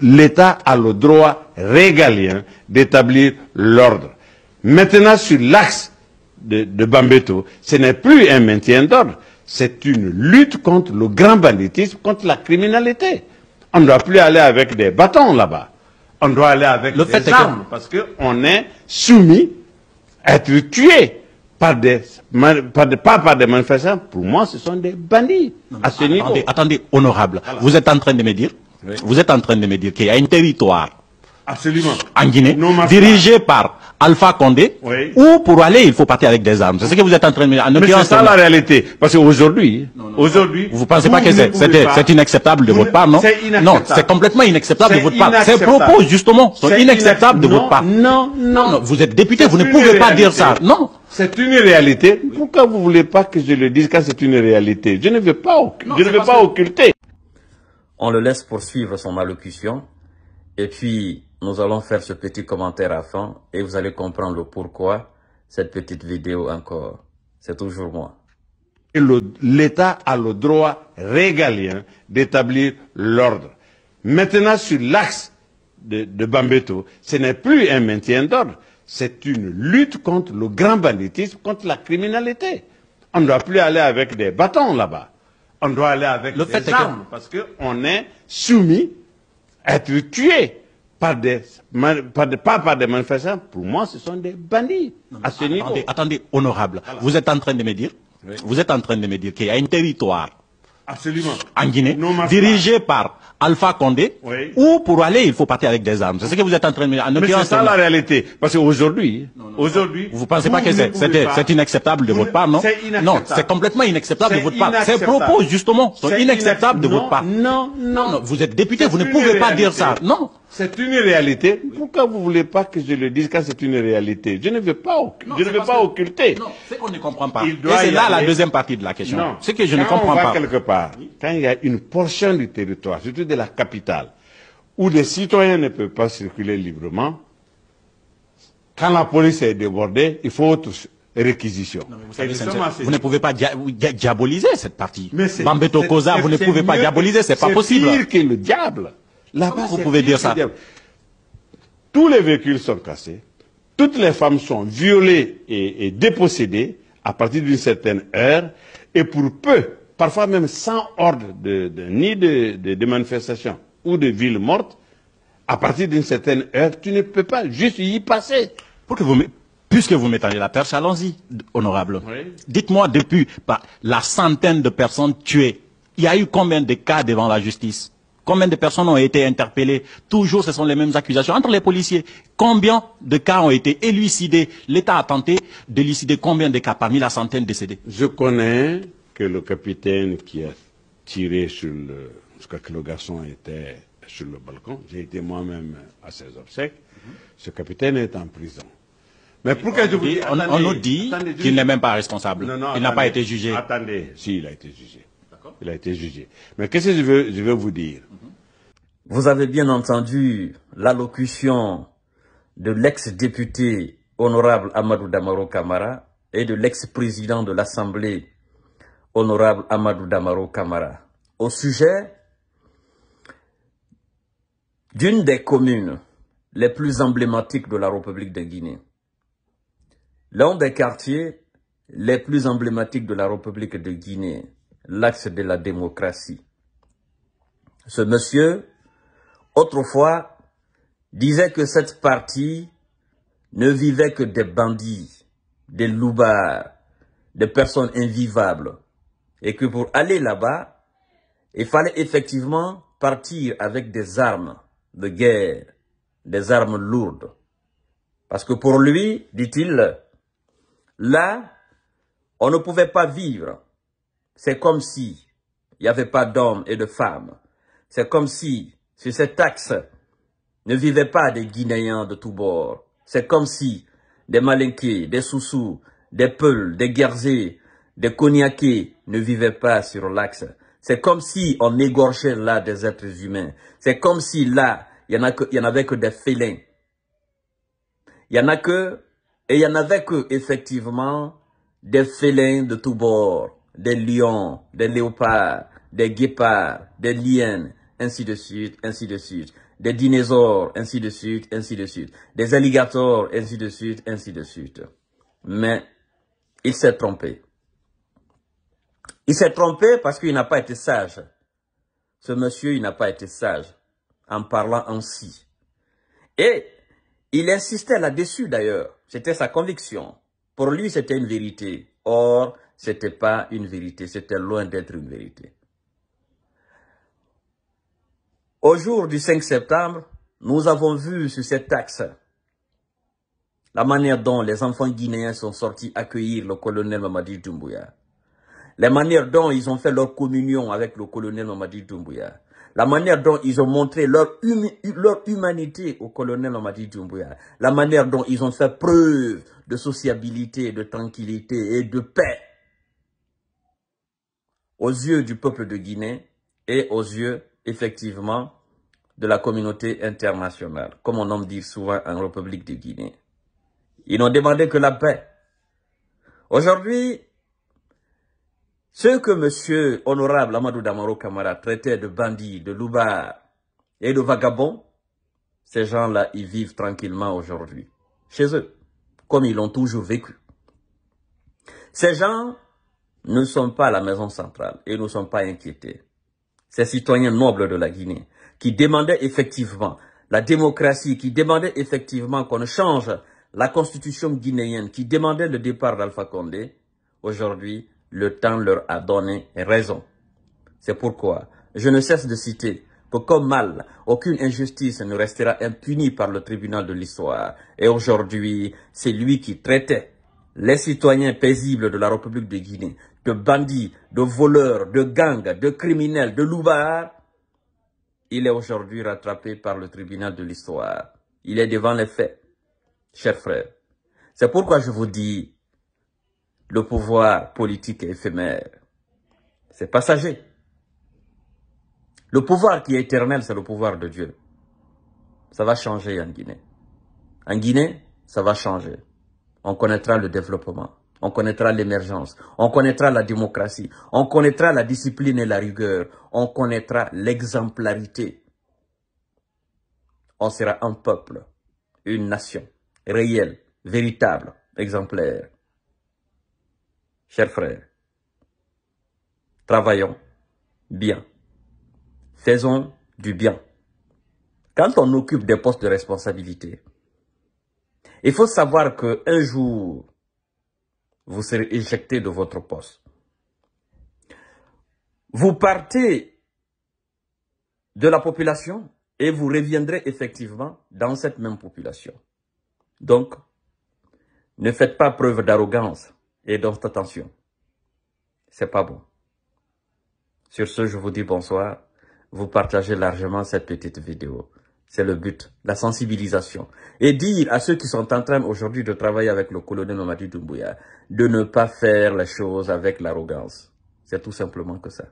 L'État a le droit régalien d'établir l'ordre. Maintenant, sur l'axe de, de Bambeto, ce n'est plus un maintien d'ordre, c'est une lutte contre le grand banditisme, contre la criminalité. On ne doit plus aller avec des bâtons là-bas. On doit aller avec Le des que- armes, parce qu'on est soumis à être tué par des, ma- par des- pas par des manifestants. Pour moi, ce sont des bandits à ce niveau. Attendez, attendez, honorable. Vous êtes en train de me dire, Oui. vous êtes en train de me dire qu'il y a un territoire Absolument. en Guinée Non, dirigé par Alpha Condé Oui. où pour aller il faut partir avec des armes. C'est ce que vous êtes en train de me dire. En Mais c'est ça la réalité. Parce qu'aujourd'hui, aujourd'hui, Vous pensez pas que ne c'est inacceptable de Vous votre ne- part, non? Non, c'est complètement inacceptable de votre part. Ces propos, justement, sont inacceptables de votre part. Non, non, Non, vous êtes député, vous ne pouvez pas réalité. dire ça. Non. C'est une réalité. Pourquoi vous voulez pas que je le dise quand c'est une réalité? Je ne veux pas, je ne veux pas occulter. On le laisse poursuivre son allocution et puis nous allons faire ce petit commentaire à fin et vous allez comprendre le pourquoi cette petite vidéo encore. C'est toujours moi. L'État a le droit régalien d'établir l'ordre. Maintenant, sur l'axe de, de Bambeto, ce n'est plus un maintien d'ordre, c'est une lutte contre le grand banditisme, contre la criminalité. On ne doit plus aller avec des bâtons là-bas. On doit aller avec Le des fait que- armes, parce qu'on est soumis à être tué par des, par des- pas par des manifestants. Pour moi, ce sont des bandits à ce niveau. Attendez, attendez, honorable. Vous êtes en train de me dire, vous êtes en train de me dire qu'il y a un territoire Absolument. en Guinée, dirigé par Alpha Condé, Oui. où pour aller, il faut partir avec des armes. C'est ce que vous êtes en train de me dire. En Mais c'est ça la réalité. Parce qu'aujourd'hui, aujourd'hui, Vous pensez pas que ne c'est c'est inacceptable de Vous votre ne- part, non? Non, c'est complètement inacceptable de votre part. Ces propos, justement, sont inacceptables de votre part. Non, non, Non, vous êtes député, vous ne pouvez pas dire ça. Non. C'est une réalité. Pourquoi vous voulez pas que je le dise quand c'est une réalité? Je ne veux pas, Non, je ne c'est veux pas que- occulter. Non, c'est qu'on ne comprend pas. Il Et c'est là la deuxième partie de la question. Non. C'est que je ne comprends on va pas. quelque part, quand il y a une portion du territoire, surtout de la capitale, où les citoyens ne peuvent pas circuler librement, quand la police est débordée, il faut autre réquisition. Vous, savez, c'est- ne pouvez pas dia- dia- diaboliser cette partie. Mais c'est- Bambeto c'est- c'est- vous ne c'est pouvez pas diaboliser, c'est pas C'est possible. pire que le diable. Là-bas, vous pouvez dire ça. Tous les véhicules sont cassés. Toutes les femmes sont violées et, et dépossédées à partir d'une certaine heure. Et pour peu, parfois même sans ordre de, de- ni de, de, de manifestation ou de ville morte, à partir d'une certaine heure, tu ne peux pas juste y passer. Pour que vous, me- puisque vous m'étendez la perche, allons-y, honorable. Oui. Dites-moi depuis bah, la centaine de personnes tuées, il y a eu combien de cas devant la justice? Combien de personnes ont été interpellées Toujours, ce sont les mêmes accusations entre les policiers. Combien de cas ont été élucidés L'État a tenté d'élucider combien de cas parmi la centaine décédés Je connais que le capitaine qui a tiré sur le... Que le garçon était sur le balcon. J'ai été moi-même à ses obsèques. Ce capitaine est en prison. Mais pourquoi je vous dis... on, nous dit qu'il n'est même pas responsable. Non, non, il n'a pas été jugé. Attendez, si, il a été jugé. Il a été jugé. Mais qu'est-ce que je veux, vous dire? Vous avez bien entendu l'allocution de l'ex-député honorable Amadou Damaro Kamara et de l'ex-président de l'Assemblée honorable Amadou Damaro Kamara au sujet d'une des communes les plus emblématiques de la République de Guinée. L'un des quartiers les plus emblématiques de la République de Guinée, l'axe de la démocratie. Ce monsieur, autrefois, disait que cette partie ne vivait que des bandits, des loupards, des personnes invivables, et que pour aller là-bas, il fallait effectivement partir avec des armes de guerre, des armes lourdes. Parce que pour lui, dit-il, là, on ne pouvait pas vivre. C'est comme si il n'y avait pas d'hommes et de femmes. C'est comme si, sur cet axe, ne vivaient pas des Guinéens de tous bords. C'est comme si des Malinqués, des Soussous, des Peuls, des Guerzés, des Cognaqués ne vivaient pas sur l'axe. C'est comme si on égorgeait là des êtres humains. C'est comme si là, il y en, a que, il y en avait que des félins. Il y en a que, et il y en avait que, effectivement, des félins de tous bords, des lions, des léopards, des guépards, des liens, ainsi de suite, ainsi de suite. Des dinosaures, ainsi de suite, ainsi de suite. Des alligators, ainsi de suite, ainsi de suite. Mais il s'est trompé. Il s'est trompé parce qu'il n'a pas été sage. Ce monsieur, il n'a pas été sage en parlant ainsi. Et il insistait là-dessus d'ailleurs. C'était sa conviction. Pour lui, c'était une vérité. Or, ce n'était pas une vérité. C'était loin d'être une vérité. Au jour du 5 septembre, nous avons vu sur cet axe la manière dont les enfants guinéens sont sortis accueillir le colonel Mamadi Doumbouya. La manière dont ils ont fait leur communion avec le colonel Mamadi Doumbouya. La manière dont ils ont montré leur, leur humanité au colonel Mamadi Doumbouya. La manière dont ils ont fait preuve de sociabilité, de tranquillité et de paix aux yeux du peuple de Guinée et aux yeux, effectivement, de la communauté internationale, comme on en dit souvent en République de Guinée. Ils n'ont demandé que la paix. Aujourd'hui, ce que M. Honorable Amadou Damaro Kamara traitait de bandits, de loubards et de vagabonds, ces gens-là, ils vivent tranquillement aujourd'hui, chez eux, comme ils l'ont toujours vécu. Ces gens ne sont pas à la maison centrale et ne sont pas inquiétés. Ces citoyens nobles de la Guinée, qui demandaient effectivement la démocratie, qui demandaient effectivement qu'on change la constitution guinéenne qui demandait le départ d'Alpha Condé, aujourd'hui, le temps leur a donné raison. C'est pourquoi je ne cesse de citer que comme mal, aucune injustice ne restera impunie par le tribunal de l'histoire. Et aujourd'hui, c'est lui qui traitait les citoyens paisibles de la République de Guinée de bandits, de voleurs, de gangs, de criminels, de louvards. Il est aujourd'hui rattrapé par le tribunal de l'histoire. Il est devant les faits chers frères. C'est pourquoi je vous dis, le pouvoir politique est éphémère. C'est passager. Le pouvoir qui est éternel, c'est le pouvoir de Dieu. Ça va changer en Guinée. En Guinée, ça va changer. On connaîtra le développement. On connaîtra l'émergence. On connaîtra la démocratie. On connaîtra la discipline et la rigueur. On connaîtra l'exemplarité. On sera un peuple, une nation réel, véritable, exemplaire. Chers frères, travaillons bien. Faisons du bien. Quand on occupe des postes de responsabilité, il faut savoir qu'un jour, vous serez éjecté de votre poste. Vous partez de la population et vous reviendrez effectivement dans cette même population. Donc, ne faites pas preuve d'arrogance et d'ostentation. C'est pas bon. Sur ce, je vous dis bonsoir. Vous partagez largement cette petite vidéo. C'est le but, la sensibilisation. Et dire à ceux qui sont en train aujourd'hui de travailler avec le colonel Mamadi Doumbouya de ne pas faire les choses avec l'arrogance. C'est tout simplement que ça.